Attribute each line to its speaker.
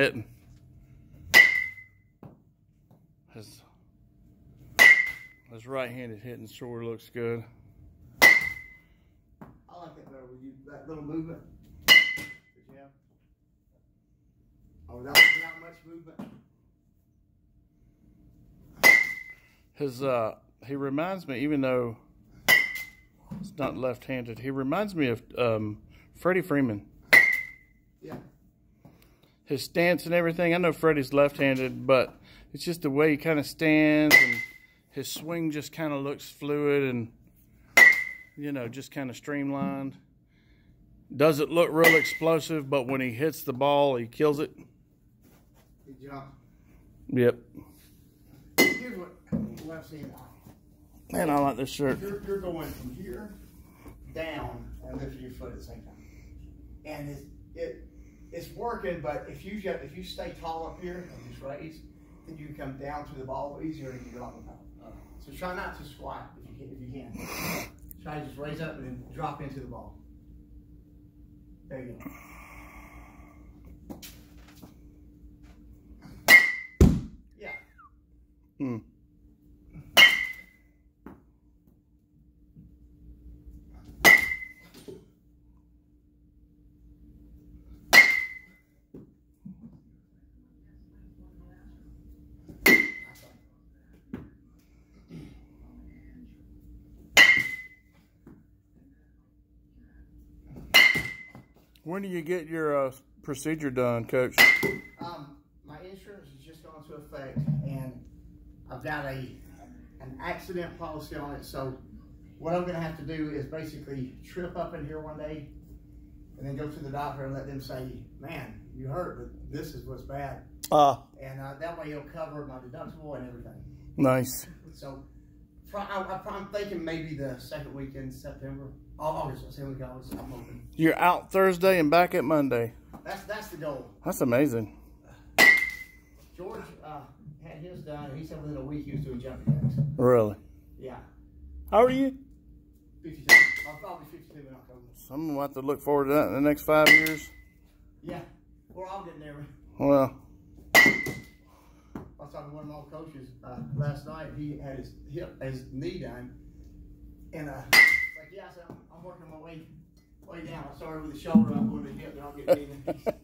Speaker 1: hitting. His, his right-handed hitting sure looks good.
Speaker 2: I like that better with you, that little movement. that you have. Oh, without, without much movement.
Speaker 1: His uh, he reminds me, even though it's not left-handed, he reminds me of um, Freddie Freeman.
Speaker 2: Yeah.
Speaker 1: His stance and everything. I know Freddie's left-handed, but it's just the way he kind of stands and his swing just kind of looks fluid and you know just kind of streamlined. Doesn't look real explosive, but when he hits the ball, he kills it.
Speaker 2: Good job.
Speaker 1: Yep.
Speaker 2: Here's what left hand.
Speaker 1: Man, I like this shirt.
Speaker 2: You're, you're going from here down and lifting your foot at the same time. And it's, it, it's working, but if you just, if you stay tall up here and just raise, then you can come down to the ball easier and you drop it out. So try not to squat if you can. If you can. Try to just raise up and then drop into the ball. There you go. Yeah.
Speaker 1: Hmm. When do you get your uh, procedure done, Coach?
Speaker 2: Um, my insurance has just gone into effect, and I've got a an accident policy on it. So what I'm going to have to do is basically trip up in here one day, and then go to the doctor and let them say, "Man, you hurt, but this is what's bad,"
Speaker 1: Ah,
Speaker 2: and uh, that way it'll cover my deductible and everything.
Speaker 1: nice.
Speaker 2: So I, I'm thinking maybe the second weekend in September, Au- August. Second week August. I'm hoping.
Speaker 1: You're out Thursday and back at Monday.
Speaker 2: That's that's the goal.
Speaker 1: That's amazing.
Speaker 2: George uh, had his done, and he said within a week he was doing jumping jacks.
Speaker 1: Really.
Speaker 2: Yeah.
Speaker 1: How are you?
Speaker 2: 52. I'll probably 52 in October.
Speaker 1: I'm gonna have to look forward to that in the next five years.
Speaker 2: Yeah, we're all getting there.
Speaker 1: Well,
Speaker 2: talking to one of my coaches uh, last night. He had his hip, his knee done, and uh, like, yeah, I said, I'm, I'm working my way way down. I started with the shoulder, I'm going to the hip, then I'll get knee.